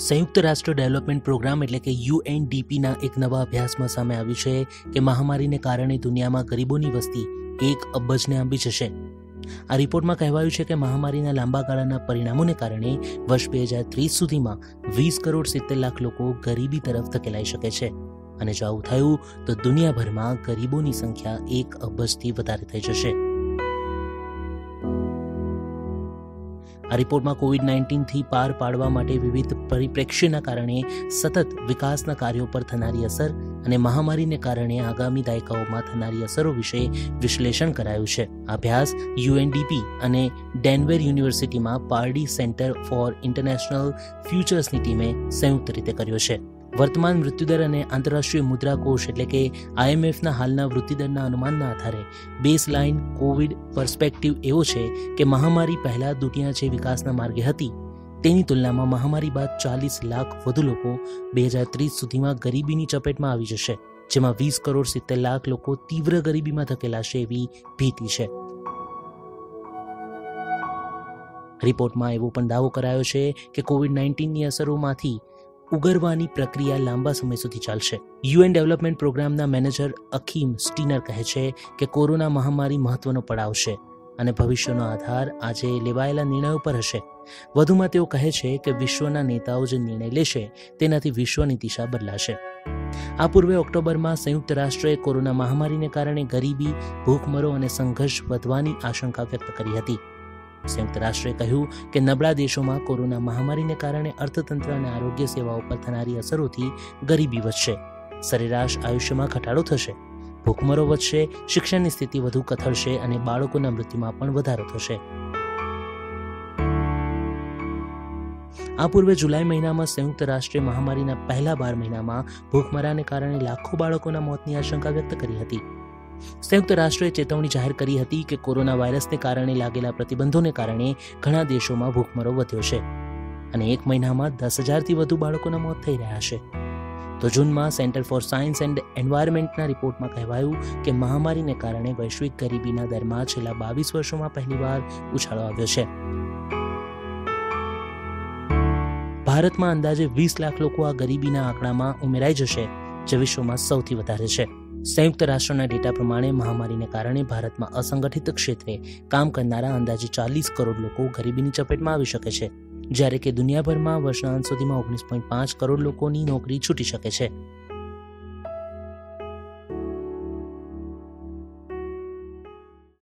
સંયુક્ત રાષ્ટ્ર development programme એટલે કે યુએનડીપીના એક નવા અભ્યાસમાં સામે આવ્યું છે કે મહામારીને કારણે દુનિયામાં ગરીબોની વસ્તી એક અબજને આંબી જશે. આ રિપોર્ટમાં કહેવાયું છે કે મહામારીના લાંબા ગાળાના પરિણામોને કારણે વર્ષ બે હજાર ત્રીસ સુધીમાં વીસ કરોડ સિત્તેર લાખ લોકો ગરીબી તરફ ધકેલાઈ શકે છે. અને જો આવું થયું, તો દુનિયાભરમાં ગરીબોની સંખ્યા એક અબજથી વધારે થઈ જશે. આ રિપોર્ટમાં કોવિડ નાઇન્ટીનથી પાર પાડવા માટે વિવિધ પરિપ્રેક્ષ્યના કારણે સતત વિકાસના કાર્યો પર થનારી અસર અને મહામારીને કારણે આગામી દાયકાઓમાં થનારી અસરો વિશે વિશ્લેષણ કરાયું છે. અભ્યાસ, યુએનડીપી અને ડેનવેર યુનિવર્સિટીમાં પારડી સેન્ટર ફોર ઇન્ટરનેશનલ ફ્યુચર્સની ટીમે સંયુક્ત રીતે કર્યો છે. વર્તમાન મૃત્યુદર અને આંતરરાષ્ટ્રીય મુદ્રા કોષ એટલે કે આઈએમએફના હાલના વૃત્તિદરના અનુમાનના આધારે બેઝ લાઇન કોવિડ પર્સપેક્ટિવ એવો છે કે મહામારી પહેલાં દુનિયા જે વિકાસના માર્ગે હતી, તેની તુલનામાં મહામારી બાદ ચાલીસ લાખ વધુ લોકો બે હજાર ત્રીસ સુધીમાં ગરીબીની ચપેટમાં આવી જશે, જેમાં વીસ કરોડ સિત્તેર લાખ લોકો તીવ્ર ગરીબીમાં ધકેલાશે એવી ભીતિ છે. રિપોર્ટમાં એવો પણ દાવો કરાયો છે કે કોવિડ નાઇન્ટીનની અસરોમાંથી ઉગરવાની પ્રક્રિયા લાંબા સમય સુધી ચાલશે. યુએન ડેવલપમેન્ટ પ્રોગ્રામના મેનેજર અખીમ સ્ટીનર કહે છે કે કોરોના મહામારી મહત્વનો પડાવ છે અને ભવિષ્યનો આધાર આજે લેવાયેલા નિર્ણયો પર હશે. વધુમાં તેઓ કહે છે કે વિશ્વના નેતાઓ જે નિર્ણય લેશે તેનાથી વિશ્વની દિશા બદલાશે. આ પૂર્વે ઓક્ટોબરમાં સંયુક્ત રાષ્ટ્રએ કોરોના મહામારીને કારણે ગરીબી, ભૂખમરો અને સંઘર્ષ વધવાની આશંકા વ્યક્ત કરી હતી. સંયુક્ત રાષ્ટ્રે કહ્યું કે નબળા દેશોમાં કોરોના મહામારીને કારણે અર્થતંત્ર અને આરોગ્ય સેવાઓ પર થનારી અસરોથી ગરીબી વધશે, સરેરાશ આયુષ્યમાં ઘટાડો થશે, ભૂખમરો વધશે, શિક્ષણની સ્થિતિ વધુ કથળશે અને બાળકોના મૃત્યુમાં પણ વધારો થશે. આ પૂર્વે જુલાઈ મહિનામાં સંયુક્ત રાષ્ટ્રે મહામારીના પહેલા બાર મહિનામાં ભૂખમરાને કારણે લાખો બાળકોના મોતની આશંકા વ્યક્ત કરી હતી. સંયુક્ત રાષ્ટ્રએ ચેતવણી જાહેર કરી હતી કે કોરોના વાયરસને કારણે લાગેલા પ્રતિબંધોને કારણે ઘણા દેશોમાં ભૂખમરો વધ્યો છે અને એક મહિનામાં દસ હજારથી વધુ બાળકોના મોત થઈ રહ્યા છે. તો જૂનમાં સેન્ટર ફોર સાયન્સ એન્ડ એન્વાયરમેન્ટના રિપોર્ટમાં કહેવાયું કે મહામારીને કારણે વૈશ્વિક ગરીબીના દરમાં છેલ્લા બાવીસ વર્ષોમાં પહેલીવાર ઉછાળો આવ્યો છે. ભારતમાં અંદાજે વીસ લાખ લોકો આ ગરીબીના આંકડામાં ઉમેરાઈ જશે, જે વિશ્વમાં સૌથી વધારે છે. સંયુક્ત રાષ્ટ્રના ડેટા પ્રમાણે મહામારીને કારણે ભારતમાં અસંગઠિત ક્ષેત્રે કામ કરનારા અંદાજે ચાલીસ કરોડ લોકો ગરીબીની ચપેટમાં આવી શકે છે. જ્યારે કે દુનિયાભરમાં વર્ષના અંત સુધીમાં ઓગણીસ પોઈન્ટ પાંચ કરોડ લોકોની નોકરી છૂટી શકે છે.